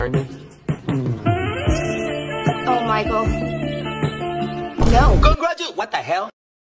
Oh, Michael. No. Congratulations. What the hell?